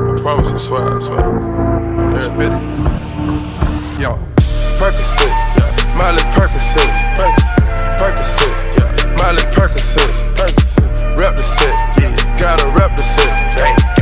I promise, I swear, I swear. Yo, Percocet, yeah. Miley Percocet.